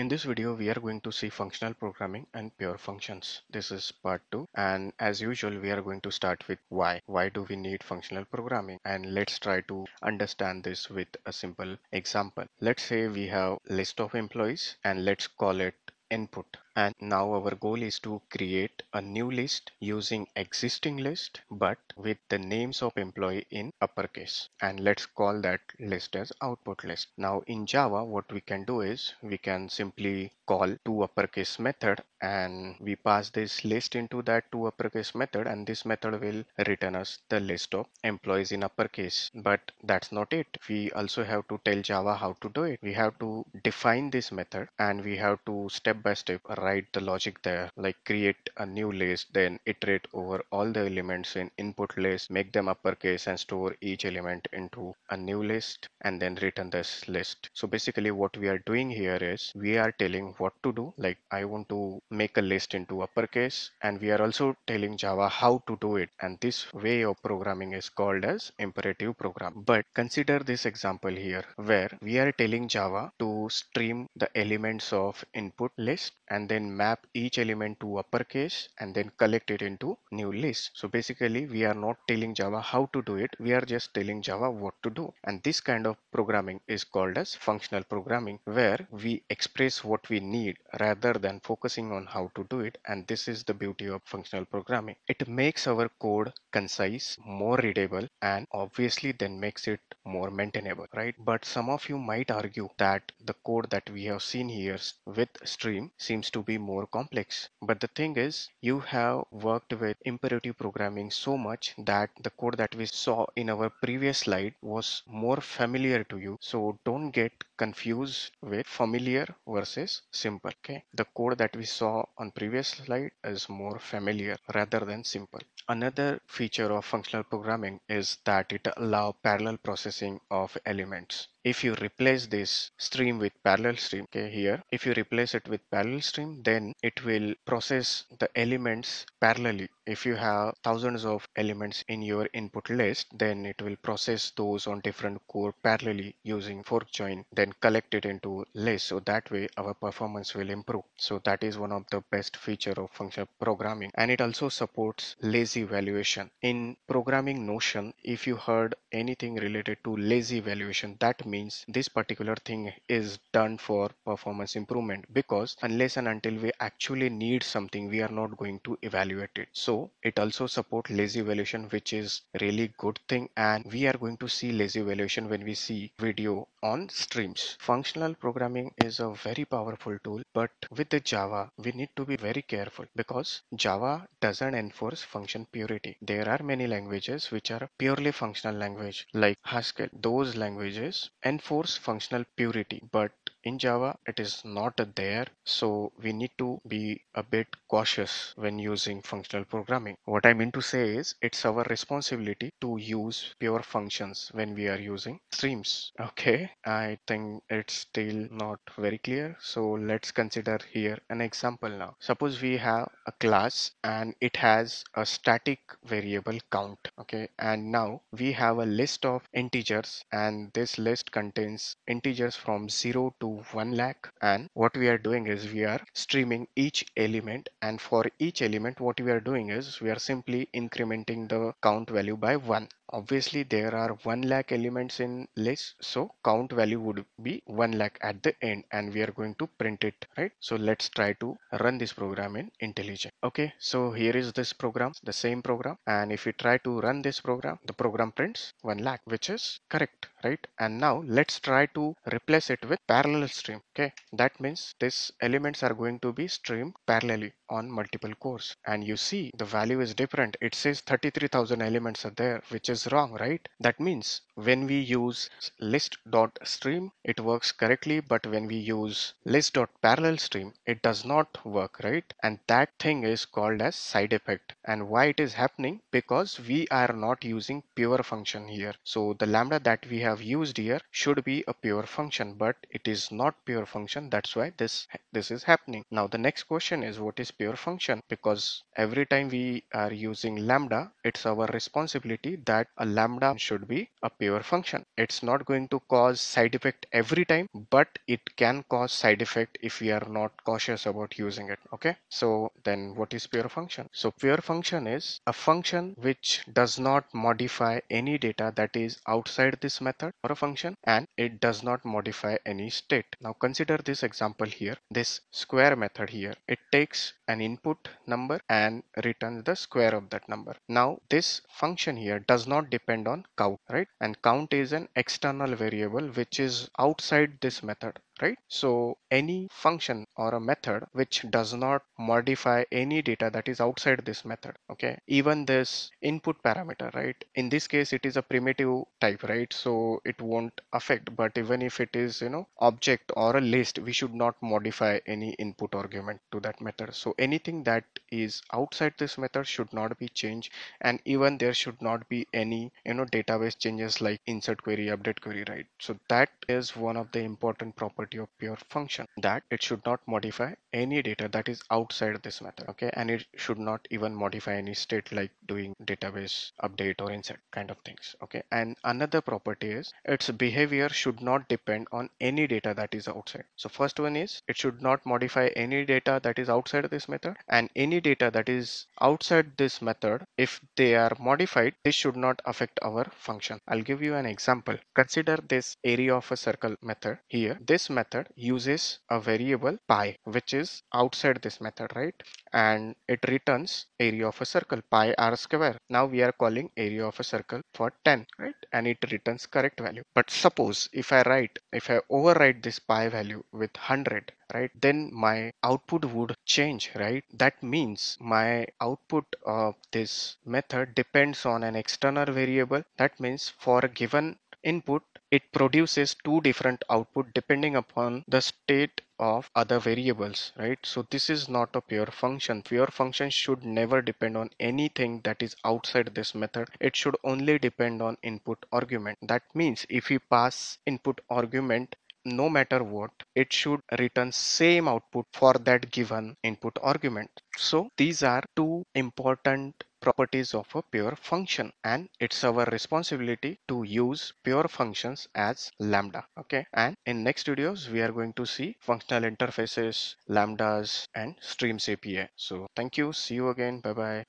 In this video, we are going to see functional programming and pure functions. This is part two. And as usual, we are going to start with why. Why do we need functional programming? And let's try to understand this with a simple example. Let's say we have list of employees and let's call it input. And now our goal is to create a new list using existing list but with the names of employee in uppercase and let's call that list as output list. Now in java what we can do is we can simply call to uppercase method and we pass this list into that to uppercase method and this method will return us the list of employees in uppercase but that's not it. We also have to tell java how to do it. We have to define this method and we have to step by step write the logic there like create a new list then iterate over all the elements in input list make them uppercase and store each element into a new list and then return this list. So basically what we are doing here is we are telling what to do like i want to make a list into uppercase and we are also telling java how to do it. And this way of programming is called as imperative program. But consider this example here where we are telling java to stream the elements of input list and then map each element to uppercase and then collect it into new list. So basically we are not telling Java how to do it. We are just telling Java what to do. And this kind of programming is called as functional programming where we express what we need rather than focusing on how to do it. And this is the beauty of functional programming. It makes our code concise, more readable, and obviously then makes it more maintainable, right? But some of you might argue that the code that we have seen here with stream seems to be more complex. But the thing is, you have worked with imperative programming so much that the code that we saw in our previous slide was more familiar to you. So don't get confused with familiar versus simple. Okay. The code that we saw on previous slide is more familiar rather than simple. Another feature of functional programming is that it allows parallel processing of elements if you replace this stream with parallel stream okay here if you replace it with parallel stream then it will process the elements parallelly if you have thousands of elements in your input list then it will process those on different core parallelly using fork join then collect it into list. So that way our performance will improve. So that is one of the best feature of functional programming. And it also supports lazy evaluation in programming notion if you heard anything related to lazy evaluation that means this particular thing is done for performance improvement because unless and until we actually need something we are not going to evaluate it. So it also support lazy evaluation which is really good thing. And we are going to see lazy evaluation when we see video on streams. Functional programming is a very powerful tool but with the java we need to be very careful because java doesn't enforce function purity. There are many languages which are purely functional language like haskell. Those languages enforce functional purity but in java it is not there. So we need to be a bit cautious when using functional programming. What i mean to say is it's our responsibility to use pure functions when we are using streams okay? I think it's still not very clear. So let's consider here an example now. Suppose we have a class and it has a static variable count okay? And now we have a list of integers and this list contains integers from 0 to 1 lakh and what we are doing is we are streaming each element and for each element what we are doing is we are simply incrementing the count value by 1 obviously there are 1 lakh elements in list so count value would be 1 lakh at the end and we are going to print it right? So let's try to run this program in IntelliJ okay so here is this program the same program and if we try to run this program the program prints 1 lakh which is correct right? And now let's try to replace it with parallel stream okay? That means these elements are going to be streamed parallelly on multiple cores. And you see the value is different. It says 33000 elements are there which is wrong right? That means when we use list.stream it works correctly but when we use list.parallel stream it does not work right? And that thing is called as side effect. And why it is happening? Because we are not using pure function here. So the lambda that we have used here should be a pure function but it is not pure function. That's why this this is happening. Now the next question is what is pure function? Because every time we are using lambda it's our responsibility that a lambda should be a pure function. It's not going to cause side effect every time, but it can cause side effect if we are not cautious about using it. Okay. So then what is pure function? So pure function is a function which does not modify any data that is outside this method or a function and it does not modify any state. Now consider this example here, this square method here. It takes an input number and returns the square of that number. Now this function here does not depend on count, right? And count is an external variable which is outside this method right? So any function or a method which does not modify any data that is outside this method okay? Even this input parameter right? In this case it is a primitive type right? So it won't affect but even if it is you know object or a list we should not modify any input argument to that method. So anything that is outside this method should not be changed and even there should not be any you know database changes like insert query update query right? So that is one of the important properties property of pure function that it should not modify any data that is outside this method okay? And it should not even modify any state like doing database update or insert kind of things okay? And another property is its behavior should not depend on any data that is outside. So first one is it should not modify any data that is outside this method. And any data that is outside this method if they are modified this should not affect our function. I'll give you an example. Consider this area of a circle method here. This method uses a variable pi which is outside this method right? And it returns area of a circle pi r square. Now we are calling area of a circle for 10 right? And it returns correct value. But suppose if i write if i overwrite this pi value with 100 right? Then my output would change right? That means my output of this method depends on an external variable. That means for a given input it produces two different output depending upon the state of other variables right? So this is not a pure function. Pure function should never depend on anything that is outside this method. It should only depend on input argument. That means if we pass input argument no matter what it should return same output for that given input argument. So these are two important properties of a pure function and it's our responsibility to use pure functions as lambda okay? And in next videos we are going to see functional interfaces lambdas and streams api so thank you. See you again. Bye bye